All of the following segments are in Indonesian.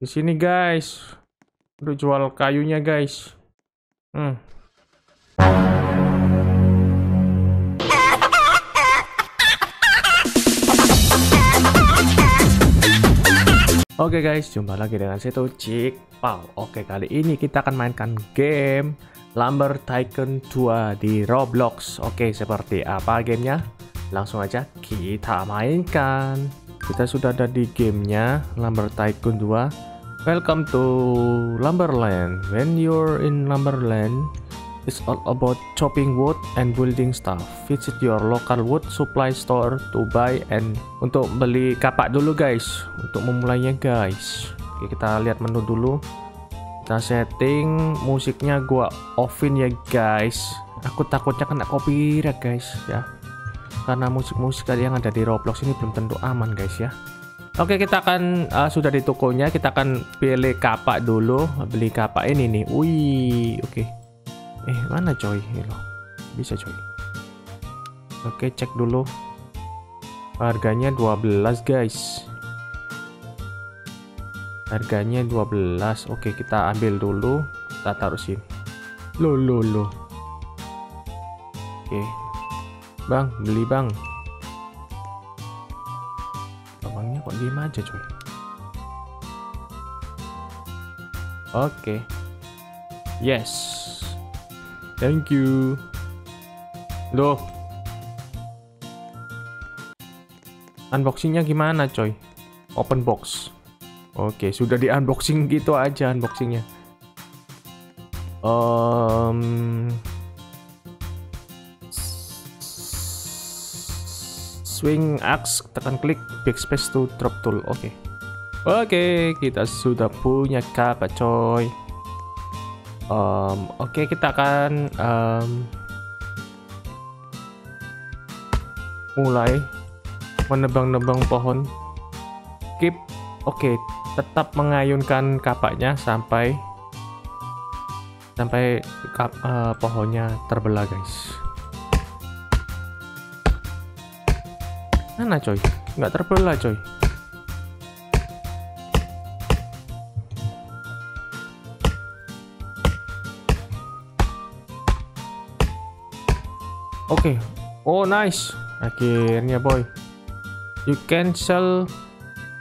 Di sini guys. Udah jual kayunya guys. Hmm. Oke guys, jumpa lagi dengan saya Cik Pau. Oke, kali ini kita akan mainkan game Lumber Tycoon 2 di Roblox. Oke, seperti apa gamenya? Langsung aja kita mainkan. Kita sudah ada di gamenya Lumber Tycoon 2. Welcome to Lumberland. When you're in Lumberland, it's all about chopping wood and building stuff. Visit your local wood supply store to buy and untuk beli kapak dulu guys. Untuk memulainya guys. Oke, kita lihat menu dulu. Kita setting musiknya gua offin ya guys. Aku takutnya kena copyright guys ya. Karena musik-musik yang ada di Roblox ini belum tentu aman guys ya. Oke kita akan uh, sudah di tokonya kita akan pilih kapak dulu beli kapak ini nih. Wih oke. Eh mana coy ini loh bisa coy. Oke cek dulu harganya 12 guys. Harganya 12. Oke kita ambil dulu kita taruh sini. Loh loh loh. Oke Bang, beli bang. Kok diem aja coy. Oke. Yes. Thank you. Loh. Unboxingnya gimana coy? Open box. Oke, sudah di unboxing gitu aja unboxingnya. Um, swing axe tekan klik backspace to drop tool oke. Okay. oke okay, kita sudah punya kapak coy. Um, oke okay, kita akan um, mulai menebang-nebang pohon. Keep oke okay, tetap mengayunkan kapaknya sampai sampai kap, uh, pohonnya terbelah guys Mana coy? Nggak terbelah coy. Oke. Okay. Oh nice. Akhirnya boy. You can sell.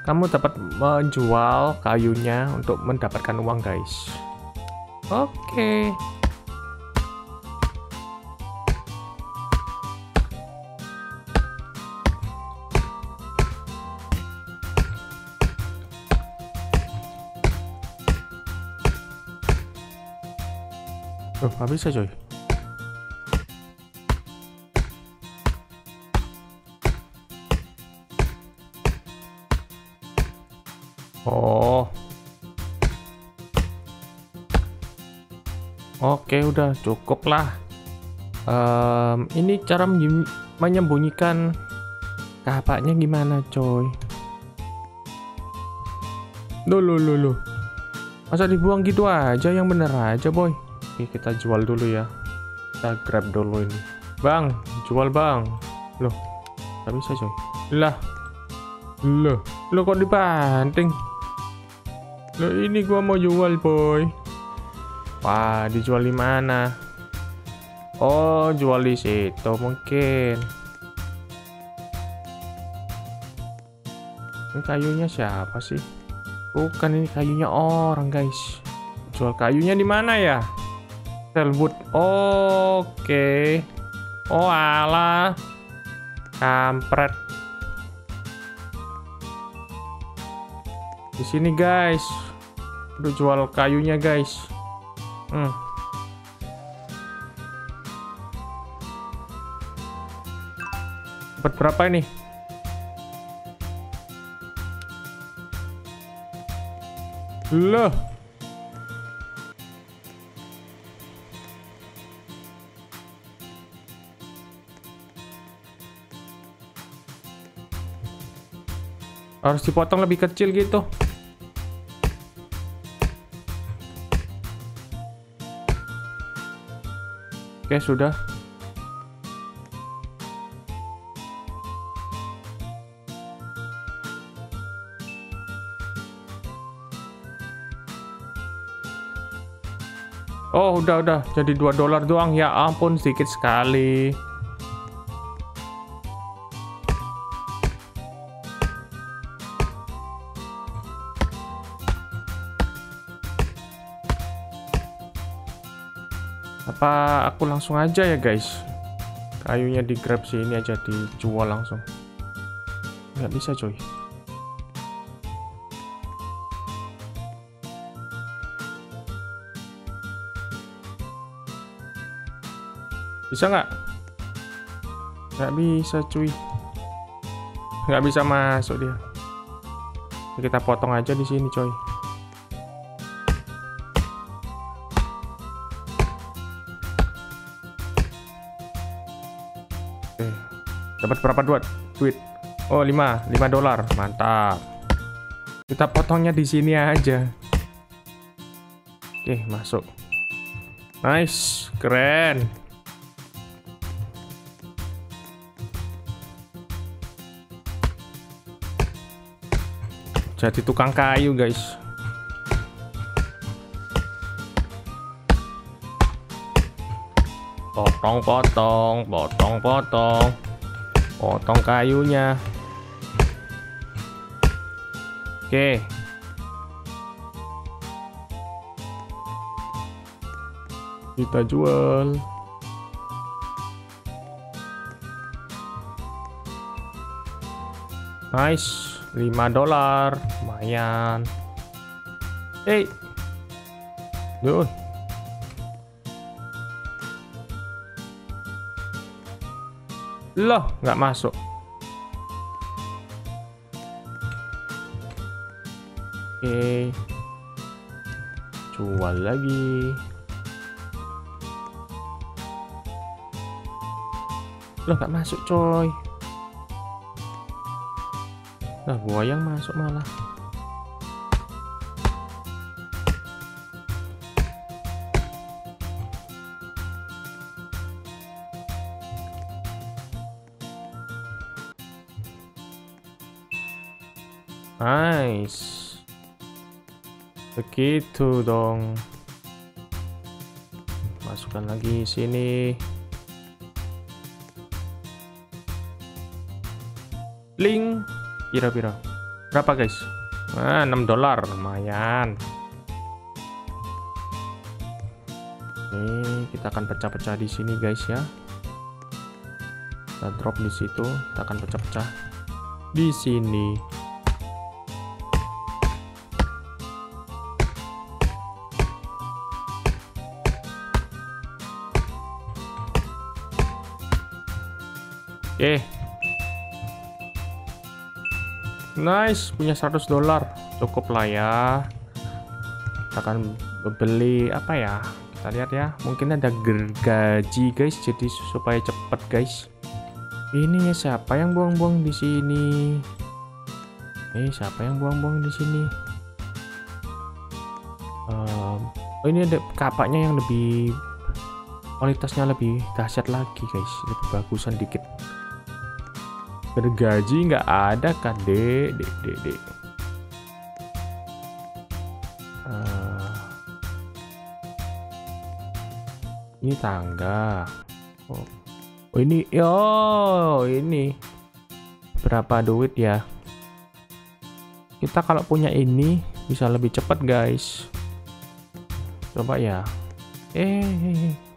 Kamu dapat menjual kayunya untuk mendapatkan uang guys. Oke. Okay. Nggak bisa coy. Oh. Oke, udah cukup lah. Um, ini cara menyembunyikan kapaknya gimana, coy? Loh, loh, loh, loh. Masa dibuang gitu aja, yang bener aja, boy. Oke, kita jual dulu ya. Kita grab dulu ini. Bang, jual bang. Loh, tak bisa coy. Lah. Loh, lo kok dibanting? Loh, ini gua mau jual, boy. Wah, dijual di mana? Oh, jual di situ mungkin. Ini kayunya siapa sih? Bukan ini kayunya orang, guys. Jual kayunya di mana ya? Selwood. Oke. Okay. Oh alah. Kampret. Di sini guys. Udah jual kayunya guys. Hmm. Dapat berapa ini? Loh. harus dipotong lebih kecil gitu. Oke sudah. Oh udah udah. Jadi 2 dolar doang. Ya ampun sedikit sekali. Aku langsung aja ya, guys? Kayunya di grab sini aja dijual langsung. Nggak bisa, coy. Bisa nggak? Nggak bisa cuy. Nggak bisa masuk dia. Kita potong aja di sini coy. Oke. Dapat berapa duit? Duit. Oh, 5, 5 dolar. Mantap. Kita potongnya di sini aja. Oke, masuk. Nice, keren. jadi tukang kayu guys potong potong potong potong potong kayunya. Oke. Kita jual. Nice 5 dolar. Lumayan. Hey. Duh. Loh, nggak masuk. Oke. Jual lagi. Loh, nggak masuk, coy. Nah, buaya yang masuk malah. Nice. Begitu dong. Masukkan lagi sini. Link. Pira-pira. Berapa guys? Nah, 6 dolar, lumayan. Ini kita akan pecah-pecah di sini guys ya. Kita drop di situ, kita akan pecah-pecah di sini. Okay. Nice, punya 100 dolar. Cukup lah ya. Kita akan beli apa ya? Kita lihat ya. Mungkin ada gergaji guys, jadi supaya cepet guys. Ini ya siapa yang buang-buang di sini? Eh, siapa yang buang-buang di sini? Um, oh ini ada kapaknya yang lebih kualitasnya lebih dahsyat lagi guys, lebih bagusan dikit. Bergaji nggak ada kan, dek, dek, dek, dek. Uh, ini tangga. Oh, oh ini, oh ini berapa duit ya? Kita kalau punya ini bisa lebih cepat guys. Coba ya. Eh.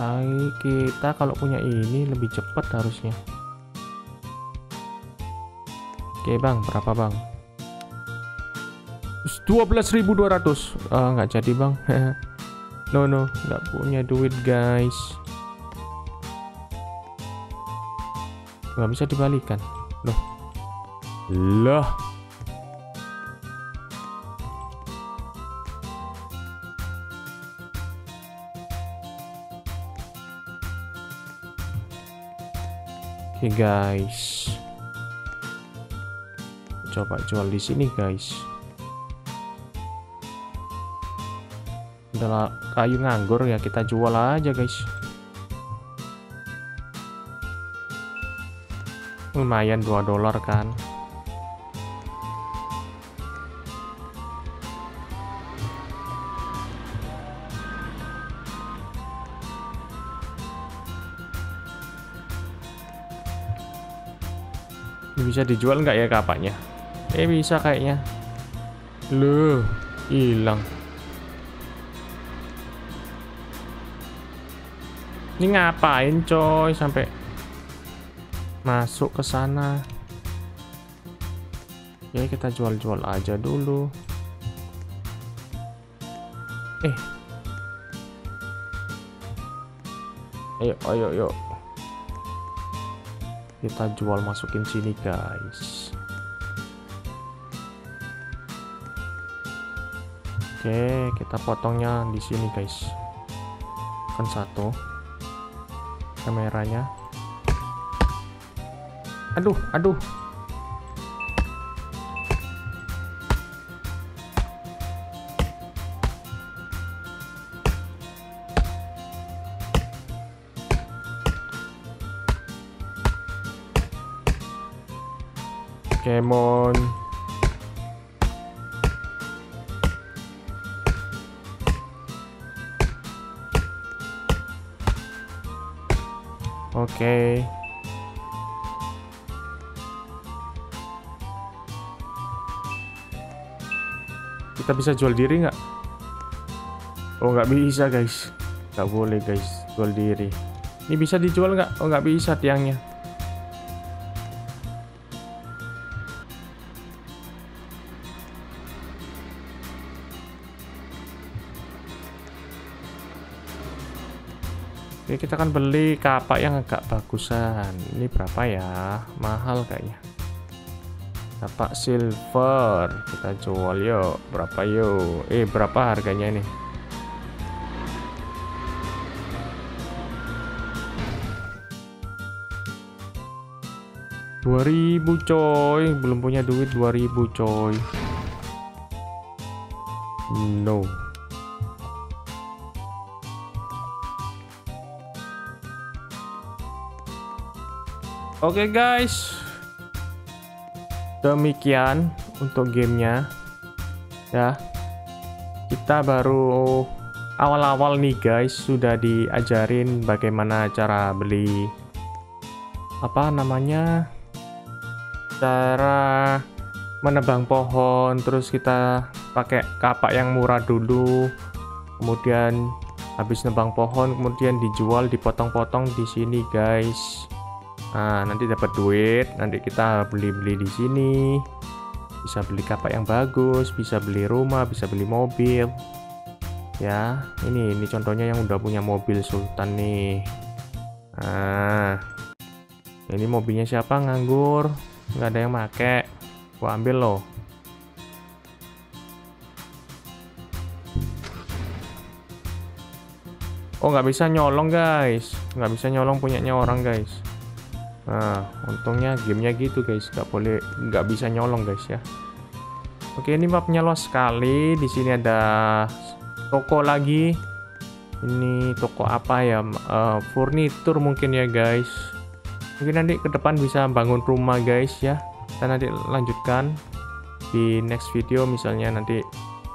Eh, eh. Kita kalau punya ini lebih cepat harusnya. Oke bang, berapa bang? 12.200 oh, nggak jadi bang no no nggak punya duit guys nggak bisa dibalikan loh loh Oke okay, guys. Coba jual di sini guys. Udah kayu nganggur ya kita jual aja guys. Lumayan 2 dolar kan. Bisa dijual nggak ya kapaknya eh bisa kayaknya. Loh hilang. Ini ngapain coy sampai masuk ke sana? Ya kita jual-jual aja dulu. Eh. Ayo ayo ayo kita jual masukin sini guys. Oke kita potongnya di sini guys. Kan satu. Kameranya. Aduh aduh Pokemon Oke okay. Kita bisa jual diri nggak? Oh nggak bisa guys Nggak boleh guys Jual diri Ini bisa dijual nggak? Oh nggak bisa tiangnya Oke, kita akan beli kapak yang agak bagusan. Ini berapa ya? Mahal kayaknya. Kapak silver. Kita jual yuk. Berapa yuk? Eh, berapa harganya ini? Dua ribu coy, belum punya duit dua ribu coy. No. Oke okay guys, demikian untuk gamenya. Ya. Kita baru awal-awal nih guys, sudah diajarin bagaimana cara beli apa namanya, cara menebang pohon, terus kita pakai kapak yang murah dulu, kemudian habis nebang pohon, kemudian dijual, dipotong-potong di sini guys Nah, nanti dapat duit, nanti kita beli-beli di sini. Bisa beli kapak yang bagus, bisa beli rumah, bisa beli mobil. Ya, ini ini contohnya yang udah punya mobil Sultan nih. Nah, ini mobilnya siapa nganggur? Nggak ada yang make. Gua ambil loh. Oh nggak bisa nyolong guys, nggak bisa nyolong punyanya orang guys. Nah, untungnya gamenya gitu guys, nggak boleh, nggak bisa nyolong guys ya. Oke, ini mapnya luas sekali. Di sini ada toko lagi. Ini toko apa ya? Uh, furnitur mungkin ya guys. Mungkin nanti ke depan bisa bangun rumah guys ya. Kita nanti lanjutkan di next video misalnya nanti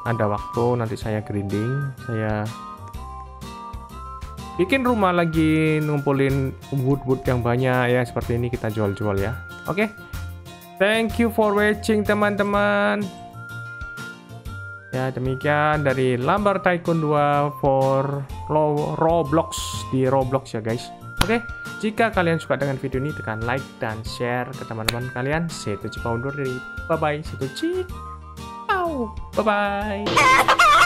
ada waktu nanti saya grinding, saya bikin rumah lagi ngumpulin wood-wood yang banyak ya seperti ini kita jual-jual ya. Oke? Okay? thank you for watching teman-teman. Ya demikian dari Lambar Tycoon 2 for Roblox di Roblox ya guys. Oke? Okay? jika kalian suka dengan video ini tekan like dan share ke teman-teman kalian. Saya Tuci undur dari bye bye saya Tuci bye bye